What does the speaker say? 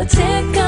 Biblioteca.